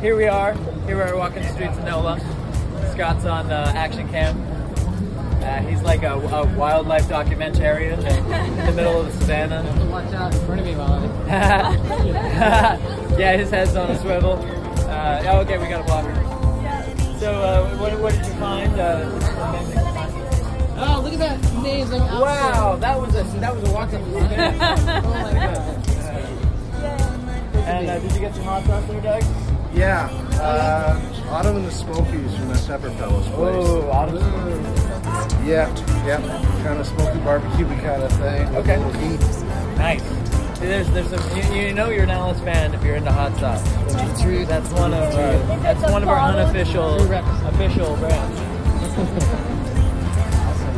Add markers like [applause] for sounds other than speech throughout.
here we are. Here we are walking the streets of NOLA. Scott's on uh, action cam. Uh, he's like a, a wildlife documentarian in the middle of the savannah. Watch out in front of me [laughs] yeah, his head's on a swivel. Uh, oh, okay, we got a blocker. So, uh, what, what did you find? Uh, Oh, look at that amazing outfit. wow, that was a that was a walk in the savannah. Oh my god. And uh, did you get some hot sauce there, Doug? Yeah, uh, Autumn and the Smokies from that Pepper Fellows place. Oh, autumn. Yeah, yeah, kind of smoky barbecue kind of thing. Okay. Heat. Nice. See, There's, there's a, you, you know you're an Alice fan if you're into hot sauce. True. That's one of uh, that's one of our unofficial official brands. [laughs]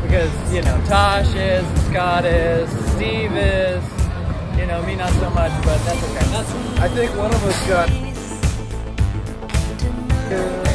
because you know Tosh is, Scott is, Steve is, you know me not so much, but that's okay. That's I think one of us got girl.